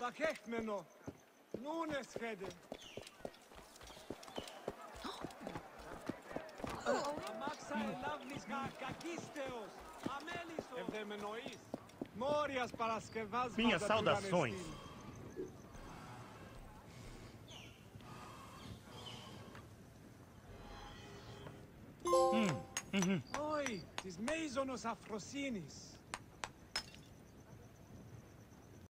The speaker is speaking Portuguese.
Paquetmeno, nunes rede. Amaxa elavnis kakisteos, amelisos. Evdemenois, morias para as que. Minhas saudações. Hum. Uhum. Oi, tis meisonos afrosinis.